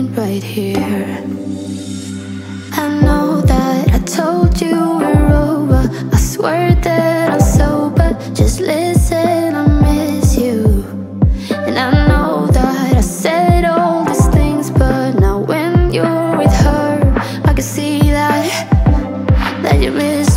sitting right here. I know that I told you we're over. I swear that I'm sober. Just listen, I miss you. And I know that I said all these things But now when you're with her I can see that That you miss